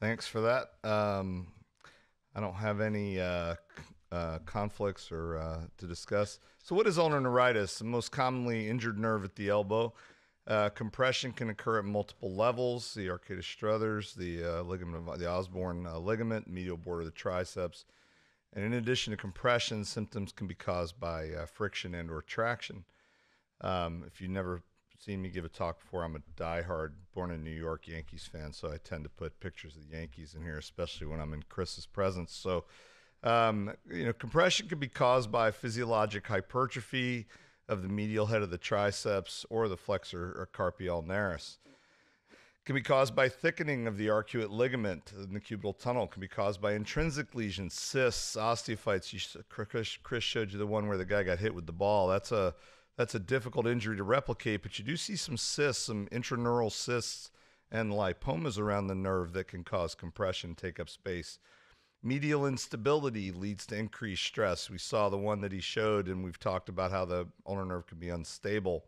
Thanks for that. Um, I don't have any uh, uh, conflicts or uh, to discuss. So, what is ulnar neuritis? The most commonly injured nerve at the elbow. Uh, compression can occur at multiple levels: the arcade of Struthers, the uh, ligament, of the Osborne uh, ligament, medial border of the triceps. And in addition to compression, symptoms can be caused by friction and/or traction. Um, if you've never seen me give a talk before, I'm a diehard, born in New York Yankees fan, so I tend to put pictures of the Yankees in here, especially when I'm in Chris's presence. So, um, you know, compression can be caused by physiologic hypertrophy of the medial head of the triceps or the flexor or carpi ulnaris. Can be caused by thickening of the arcuate ligament in the cubital tunnel. Can be caused by intrinsic lesions, cysts, osteophytes. You, Chris, Chris showed you the one where the guy got hit with the ball. That's a that's a difficult injury to replicate, but you do see some cysts, some intraneural cysts and lipomas around the nerve that can cause compression, take up space. Medial instability leads to increased stress. We saw the one that he showed, and we've talked about how the ulnar nerve can be unstable.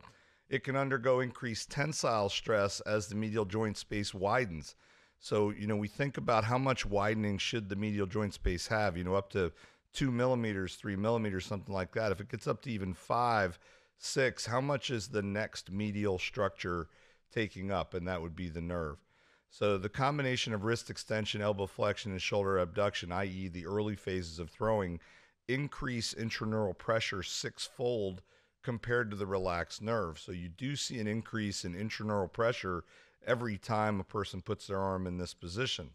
It can undergo increased tensile stress as the medial joint space widens. So, you know, we think about how much widening should the medial joint space have, you know, up to two millimeters, three millimeters, something like that. If it gets up to even five, six, how much is the next medial structure taking up? And that would be the nerve. So the combination of wrist extension, elbow flexion, and shoulder abduction, i.e., the early phases of throwing, increase intraneural pressure sixfold compared to the relaxed nerve. So you do see an increase in intraneural pressure every time a person puts their arm in this position.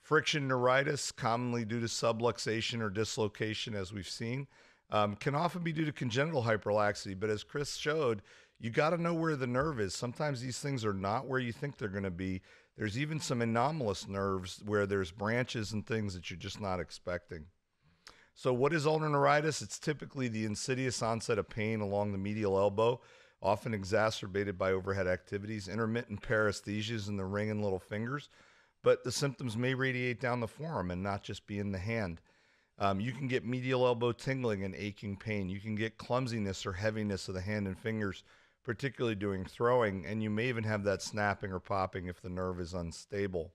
Friction neuritis, commonly due to subluxation or dislocation, as we've seen, um, can often be due to congenital hyperlaxity. But as Chris showed, you got to know where the nerve is. Sometimes these things are not where you think they're going to be. There's even some anomalous nerves where there's branches and things that you're just not expecting. So, what is ulnar neuritis? It's typically the insidious onset of pain along the medial elbow, often exacerbated by overhead activities, intermittent paresthesias in the ring and little fingers, but the symptoms may radiate down the forearm and not just be in the hand. Um, you can get medial elbow tingling and aching pain. You can get clumsiness or heaviness of the hand and fingers particularly doing throwing, and you may even have that snapping or popping if the nerve is unstable.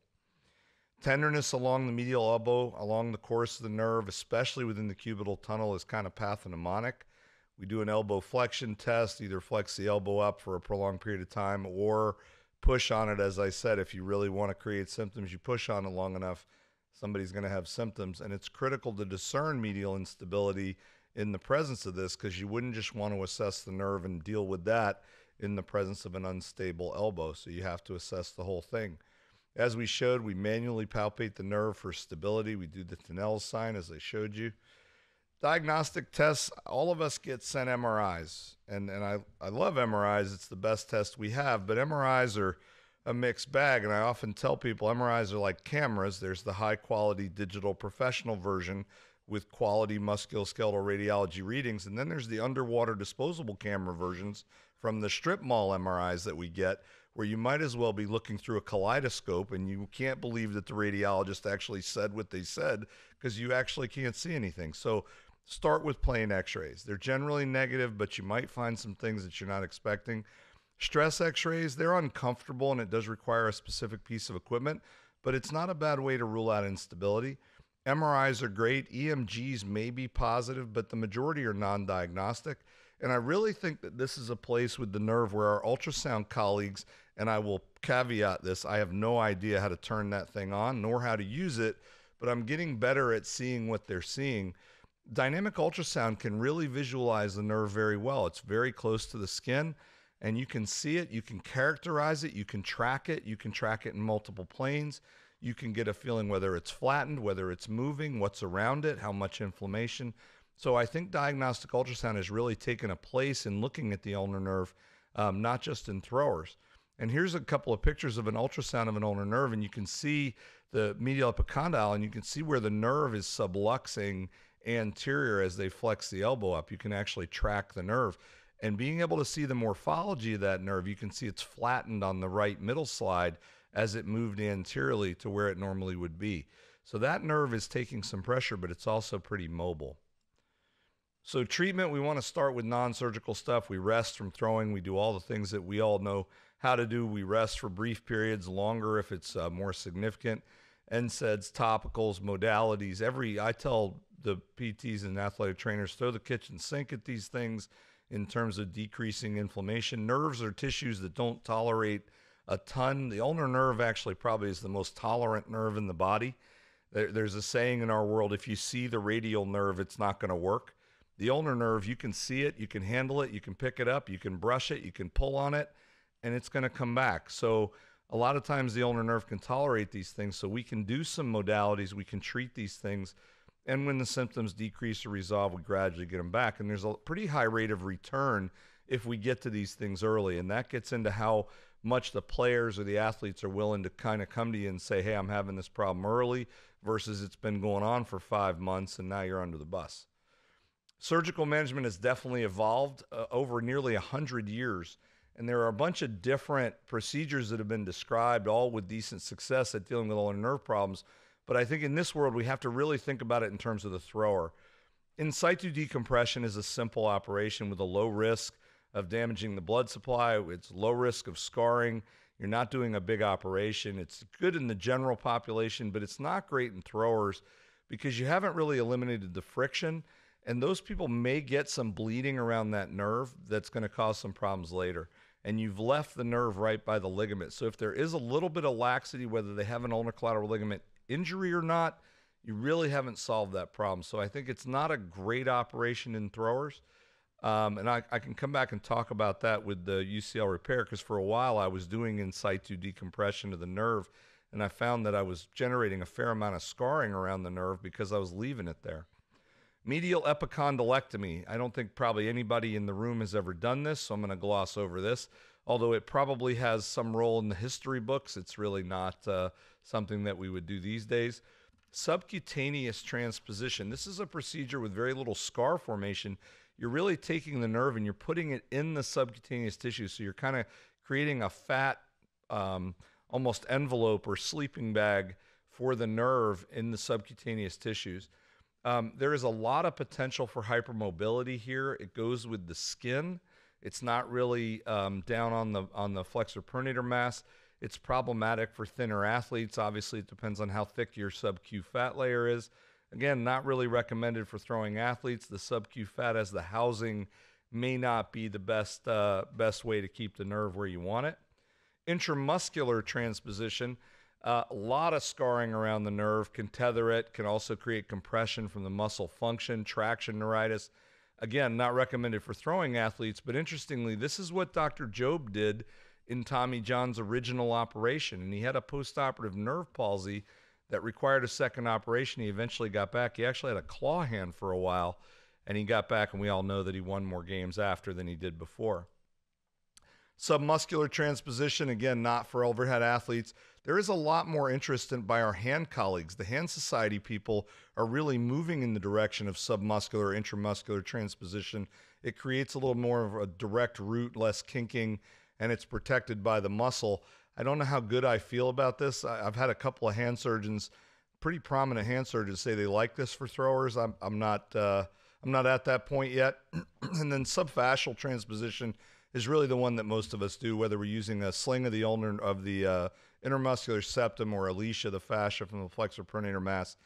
Tenderness along the medial elbow, along the course of the nerve, especially within the cubital tunnel, is kind of pathognomonic. We do an elbow flexion test, either flex the elbow up for a prolonged period of time or push on it. As I said, if you really want to create symptoms, you push on it long enough, somebody's going to have symptoms. And it's critical to discern medial instability in the presence of this because you wouldn't just want to assess the nerve and deal with that in the presence of an unstable elbow. So you have to assess the whole thing. As we showed, we manually palpate the nerve for stability. We do the Tinel sign as I showed you. Diagnostic tests, all of us get sent MRIs. And, and I, I love MRIs. It's the best test we have, but MRIs are a mixed bag. And I often tell people MRIs are like cameras. There's the high quality digital professional version with quality musculoskeletal radiology readings. And then there's the underwater disposable camera versions from the strip mall MRIs that we get, where you might as well be looking through a kaleidoscope and you can't believe that the radiologist actually said what they said because you actually can't see anything. So start with plain x rays. They're generally negative, but you might find some things that you're not expecting. Stress x rays, they're uncomfortable and it does require a specific piece of equipment, but it's not a bad way to rule out instability. MRIs are great. EMGs may be positive, but the majority are non diagnostic. And I really think that this is a place with the nerve where our ultrasound colleagues, and I will caveat this, I have no idea how to turn that thing on nor how to use it, but I'm getting better at seeing what they're seeing. Dynamic ultrasound can really visualize the nerve very well. It's very close to the skin, and you can see it, you can characterize it, you can track it, you can track it in multiple planes. You can get a feeling whether it's flattened, whether it's moving, what's around it, how much inflammation. So I think diagnostic ultrasound has really taken a place in looking at the ulnar nerve, um, not just in throwers. And here's a couple of pictures of an ultrasound of an ulnar nerve, and you can see the medial epicondyle, and you can see where the nerve is subluxing anterior as they flex the elbow up. You can actually track the nerve. And being able to see the morphology of that nerve, you can see it's flattened on the right middle slide as it moved anteriorly to where it normally would be. So that nerve is taking some pressure, but it's also pretty mobile. So, treatment, we want to start with non surgical stuff. We rest from throwing. We do all the things that we all know how to do. We rest for brief periods, longer if it's uh, more significant. NSAIDs, topicals, modalities. Every I tell the PTs and athletic trainers throw the kitchen sink at these things in terms of decreasing inflammation. Nerves are tissues that don't tolerate a ton. The ulnar nerve actually probably is the most tolerant nerve in the body. There, there's a saying in our world if you see the radial nerve, it's not going to work. The ulnar nerve, you can see it, you can handle it, you can pick it up, you can brush it, you can pull on it, and it's going to come back. So, a lot of times the ulnar nerve can tolerate these things. So, we can do some modalities, we can treat these things. And when the symptoms decrease or resolve, we gradually get them back. And there's a pretty high rate of return if we get to these things early. And that gets into how much the players or the athletes are willing to kind of come to you and say, hey, I'm having this problem early versus it's been going on for five months and now you're under the bus. Surgical management has definitely evolved uh, over nearly 100 years. And there are a bunch of different procedures that have been described, all with decent success at dealing with ulnar nerve problems. But I think in this world, we have to really think about it in terms of the thrower. In situ decompression is a simple operation with a low risk of damaging the blood supply. It's low risk of scarring. You're not doing a big operation. It's good in the general population, but it's not great in throwers because you haven't really eliminated the friction. And those people may get some bleeding around that nerve that's going to cause some problems later. And you've left the nerve right by the ligament. So if there is a little bit of laxity, whether they have an ulnar collateral ligament injury or not, you really haven't solved that problem. So I think it's not a great operation in throwers. Um, and I, I, can come back and talk about that with the UCL repair because for a while I was doing in situ decompression of the nerve, and I found that I was generating a fair amount of scarring around the nerve because I was leaving it there. Medial epicondylectomy. I don't think probably anybody in the room has ever done this, so I'm going to gloss over this. Although it probably has some role in the history books, it's really not uh, something that we would do these days. Subcutaneous transposition. This is a procedure with very little scar formation you're really taking the nerve and you're putting it in the subcutaneous tissue. So you're kind of creating a fat, um, almost envelope or sleeping bag for the nerve in the subcutaneous tissues. Um, there is a lot of potential for hypermobility here. It goes with the skin. It's not really um, down on the on the flexor pronator mass. It's problematic for thinner athletes. Obviously, it depends on how thick your sub-Q fat layer is. Again, not really recommended for throwing athletes. The sub-Q fat as the housing may not be the best uh, best way to keep the nerve where you want it. Intramuscular transposition, uh, a lot of scarring around the nerve can tether it, can also create compression from the muscle function, traction neuritis. Again, not recommended for throwing athletes, but interestingly, this is what Dr. Jobe did in Tommy John's original operation, and he had a postoperative nerve palsy that required a second operation. He eventually got back. He actually had a claw hand for a while, and he got back, and we all know that he won more games after than he did before. Submuscular transposition, again, not for overhead athletes. There is a lot more interest in, by our hand colleagues. The Hand Society people are really moving in the direction of submuscular, intramuscular transposition. It creates a little more of a direct route, less kinking, and it's protected by the muscle. I don't know how good I feel about this. I, have had a couple of hand surgeons, pretty prominent hand surgeons, say they like this for throwers. I'm, I'm not uh, I'm not at that point yet. and then subfascial transposition is really the one that most of us do, whether we're using a sling of the ulnar of the uh, intermuscular septum or a leash of the fascia from the flexor pronator mass.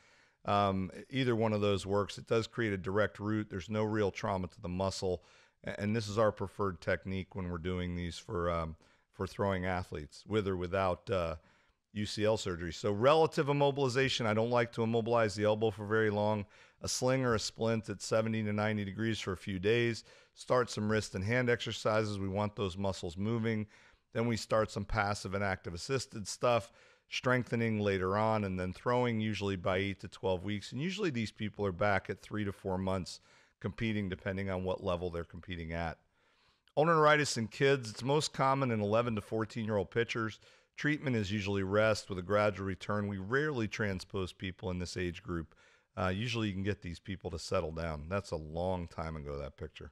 Um, either one of those works. It does create a direct route. There's no real trauma to the muscle, and this is our preferred technique when we're doing these for um, for throwing athletes, with or without uh, UCL surgery. So, relative immobilization, I don't like to immobilize the elbow for very long. A sling or a splint at 70 to 90 degrees for a few days. Start some wrist and hand exercises. We want those muscles moving. Then we start some passive and active assisted stuff, strengthening later on, and then throwing usually by 8 to 12 weeks. And usually these people are back at three to four months competing, depending on what level they're competing at. Ulnar neuritis in kids, it's most common in 11 to 14 year old pitchers. Treatment is usually rest with a gradual return. We rarely transpose people in this age group. Uh, usually, you can get these people to settle down. That's a long time ago, that picture.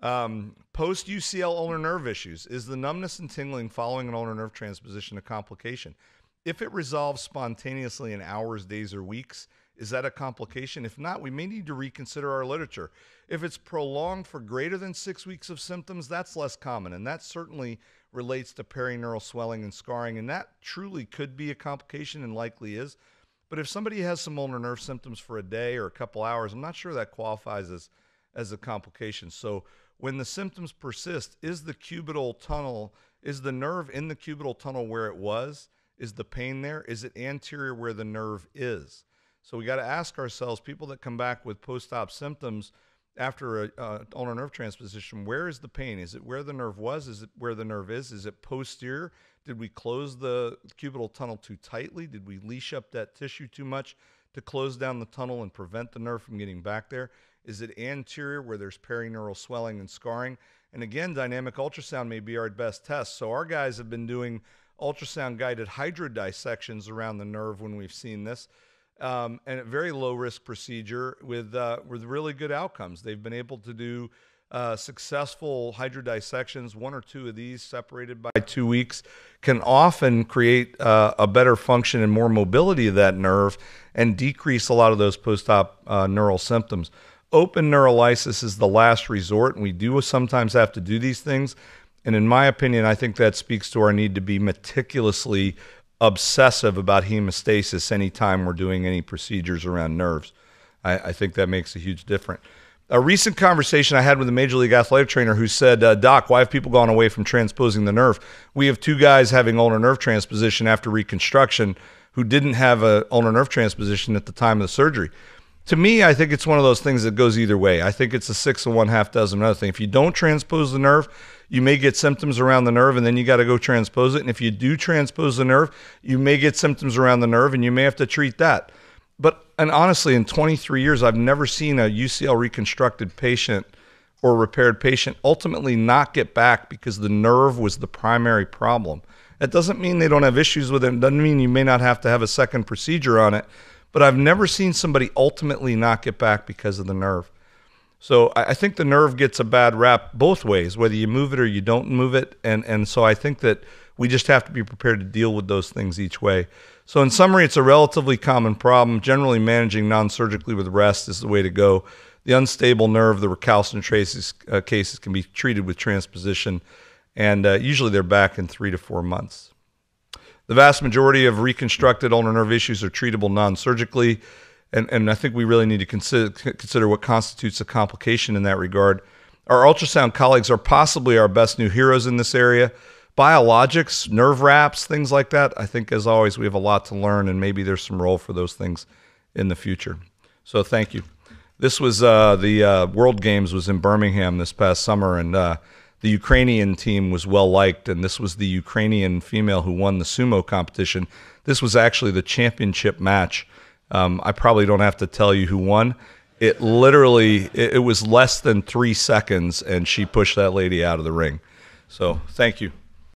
Um, Post UCL ulnar nerve issues. Is the numbness and tingling following an ulnar nerve transposition a complication? If it resolves spontaneously in hours, days, or weeks, is that a complication? If not, we may need to reconsider our literature. If it's prolonged for greater than six weeks of symptoms, that's less common, and that certainly relates to perineural swelling and scarring, and that truly could be a complication and likely is. But if somebody has some ulnar nerve symptoms for a day or a couple hours, I'm not sure that qualifies as as a complication. So when the symptoms persist, is the cubital tunnel, is the nerve in the cubital tunnel where it was? Is the pain there? Is it anterior where the nerve is? So we got to ask ourselves, people that come back with post-op symptoms after a uh, ulnar nerve transposition, where is the pain? Is it where the nerve was? Is it where the nerve is? Is it posterior? Did we close the cubital tunnel too tightly? Did we leash up that tissue too much to close down the tunnel and prevent the nerve from getting back there? Is it anterior where there's perineural swelling and scarring? And again, dynamic ultrasound may be our best test. So our guys have been doing ultrasound guided hydrodissections around the nerve when we've seen this. Um, and a very low risk procedure with uh, with really good outcomes. They've been able to do uh, successful hydrodissections. One or two of these separated by two weeks can often create uh, a better function and more mobility of that nerve and decrease a lot of those post-op uh, neural symptoms. Open neurolysis is the last resort, and we do sometimes have to do these things. And in my opinion, I think that speaks to our need to be meticulously obsessive about hemostasis anytime we're doing any procedures around nerves. I, I think that makes a huge difference. A recent conversation I had with a major league athletic trainer who said, uh, Doc, why have people gone away from transposing the nerve? We have two guys having ulnar nerve transposition after reconstruction who didn't have a ulnar nerve transposition at the time of the surgery to me, I think it's one of those things that goes either way. I think it's a six and one half dozen another thing. If you don't transpose the nerve, you may get symptoms around the nerve and then you got to go transpose it. And if you do transpose the nerve, you may get symptoms around the nerve and you may have to treat that. But, and honestly, in 23 years, I've never seen a UCL reconstructed patient or repaired patient ultimately not get back because the nerve was the primary problem. That doesn't mean they don't have issues with it. it doesn't mean you may not have to have a second procedure on it but I've never seen somebody ultimately not get back because of the nerve. So I think the nerve gets a bad rap both ways, whether you move it or you don't move it. And, and so I think that we just have to be prepared to deal with those things each way. So, in summary, it's a relatively common problem. Generally, managing non surgically with rest is the way to go. The unstable nerve, the recalcitrant traces, uh, cases can be treated with transposition, and uh, usually they're back in three to four months. The vast majority of reconstructed ulnar nerve issues are treatable non surgically. And, and I think we really need to consider, consider what constitutes a complication in that regard. Our ultrasound colleagues are possibly our best new heroes in this area. Biologics, nerve wraps, things like that. I think, as always, we have a lot to learn, and maybe there's some role for those things in the future. So, thank you. This was uh, the uh, World Games was in Birmingham this past summer, and uh, the Ukrainian team was well liked, and this was the Ukrainian female who won the sumo competition. This was actually the championship match. Um, I probably don't have to tell you who won. It literally it, it was less than three seconds, and she pushed that lady out of the ring. So thank you.